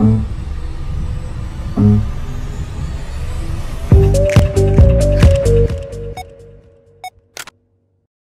Mm-hmm. mm-hmm.